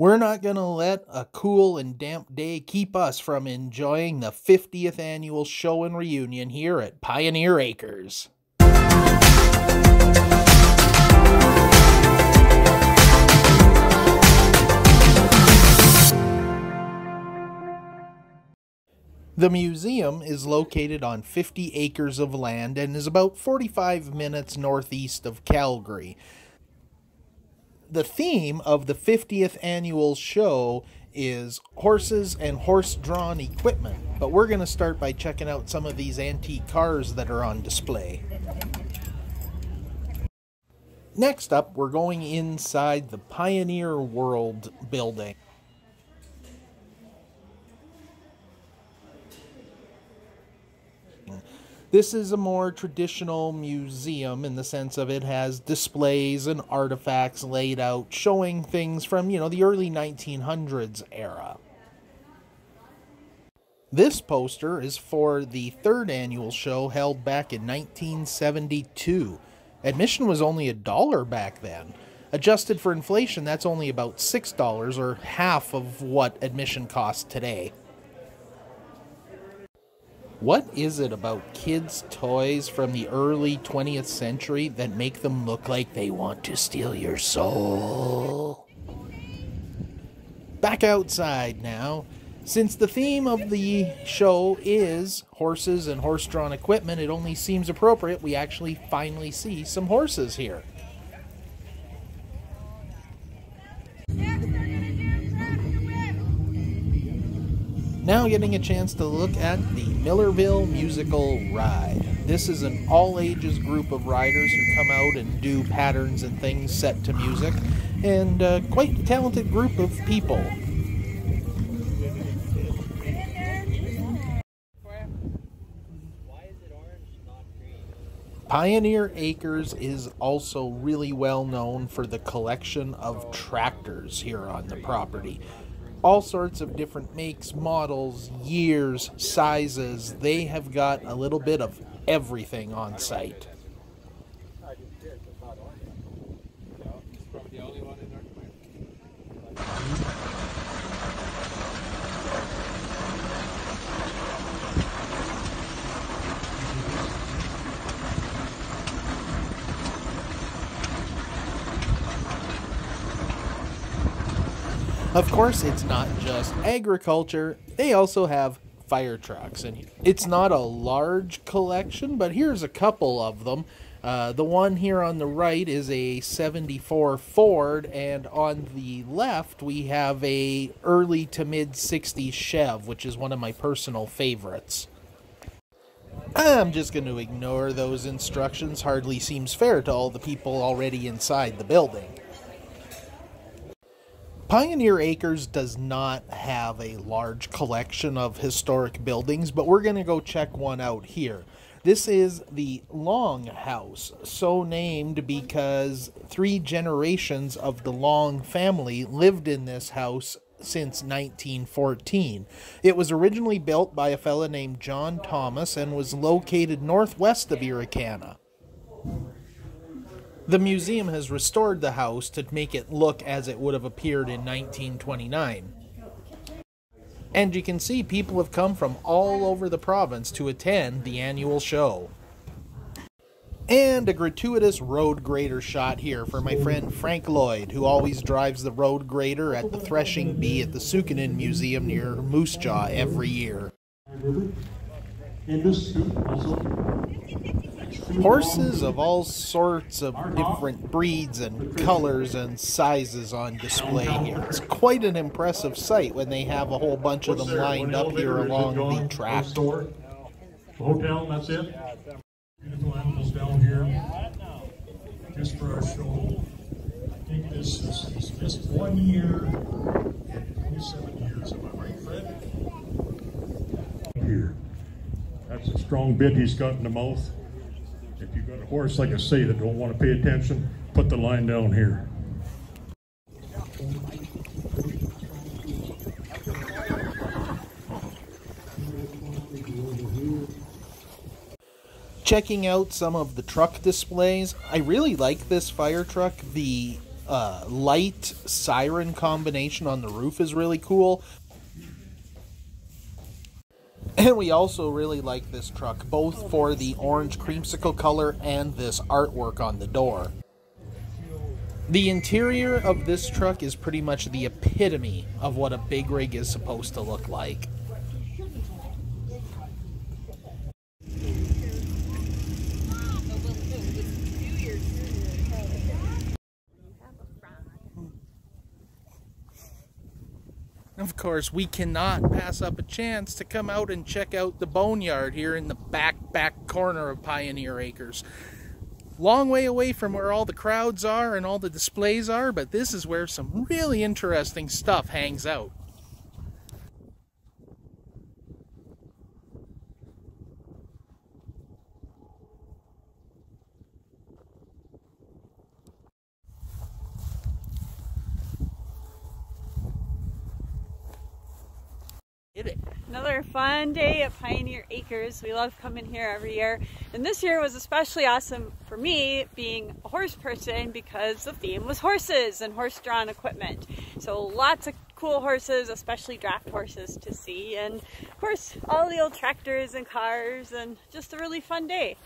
We're not going to let a cool and damp day keep us from enjoying the 50th annual show and reunion here at Pioneer Acres. The museum is located on 50 acres of land and is about 45 minutes northeast of Calgary the theme of the 50th annual show is horses and horse drawn equipment. But we're going to start by checking out some of these antique cars that are on display. Next up, we're going inside the Pioneer World building. This is a more traditional museum in the sense of it has displays and artifacts laid out showing things from, you know, the early 1900s era. This poster is for the third annual show held back in 1972. Admission was only a dollar back then. Adjusted for inflation, that's only about $6 or half of what admission costs today. What is it about kids' toys from the early 20th century that make them look like they want to steal your soul? Back outside now. Since the theme of the show is horses and horse drawn equipment, it only seems appropriate we actually finally see some horses here. Now getting a chance to look at the Millarville Musical Ride. This is an all ages group of riders who come out and do patterns and things set to music, and uh, quite a talented group of people. Pioneer Acres is also really well known for the collection of tractors here on the property all sorts of different makes, models, years, sizes. They have got a little bit of everything on site. Of course, it's not just agriculture, they also have fire trucks. And it's not a large collection, but here's a couple of them. Uh, the one here on the right is a 74 Ford, and on the left we have a early to mid 60s Chev, which is one of my personal favorites. I'm just going to ignore those instructions. Hardly seems fair to all the people already inside the building. Pioneer Acres does not have a large collection of historic buildings, but we're going to go check one out here. This is the Long House, so named because three generations of the Long family lived in this house since 1914. It was originally built by a fellow named John Thomas and was located northwest of Irricana. The museum has restored the house to make it look as it would have appeared in 1929. And you can see people have come from all over the province to attend the annual show. And a gratuitous road grader shot here for my friend Frank Lloyd, who always drives the road grader at the Threshing Bee at the Sukanen Museum near Moose Jaw every year. Horses of all sorts of different breeds and colors and sizes on display here. It's quite an impressive sight when they have a whole bunch of them lined up here along the track. Hotel, that's it? Beautiful animals down here, just for our show. I think this is just one year in 27 years. Am I right, Fred? Here. That's a strong bit he's got in the mouth. If you've got a horse, like I say, that don't want to pay attention, put the line down here. Checking out some of the truck displays, I really like this fire truck. The uh, light siren combination on the roof is really cool. And we also really like this truck, both oh, for the orange creamsicle color and this artwork on the door. The interior of this truck is pretty much the epitome of what a big rig is supposed to look like. Of course, we cannot pass up a chance to come out and check out the boneyard here in the back, back corner of Pioneer Acres. Long way away from where all the crowds are and all the displays are, but this is where some really interesting stuff hangs out. Another fun day at Pioneer Acres. We love coming here every year. And this year was especially awesome for me being a horse person because the theme was horses and horse-drawn equipment. So lots of cool horses, especially draft horses to see. And of course, all the old tractors and cars and just a really fun day.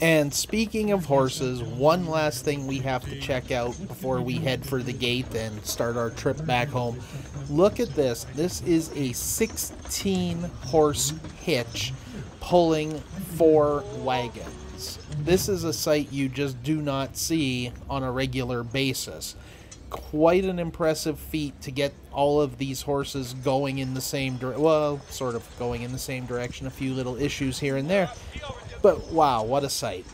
And speaking of horses, one last thing we have to check out before we head for the gate and start our trip back home. Look at this. This is a 16 horse hitch pulling four wagons. This is a sight you just do not see on a regular basis. Quite an impressive feat to get all of these horses going in the same direction. Well, sort of going in the same direction. A few little issues here and there. But wow, what a sight.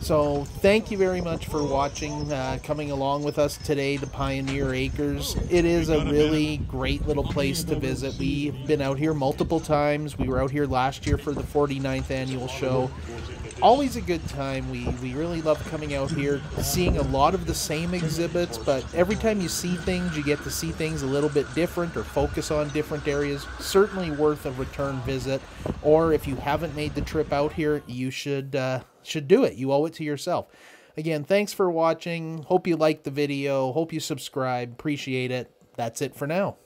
So thank you very much for watching, uh, coming along with us today to Pioneer Acres. It is a really great little place to visit. We've been out here multiple times. We were out here last year for the 49th annual show always a good time. We, we really love coming out here, seeing a lot of the same exhibits, but every time you see things, you get to see things a little bit different or focus on different areas. Certainly worth a return visit. Or if you haven't made the trip out here, you should uh, should do it. You owe it to yourself. Again, thanks for watching. Hope you liked the video. Hope you subscribe. Appreciate it. That's it for now.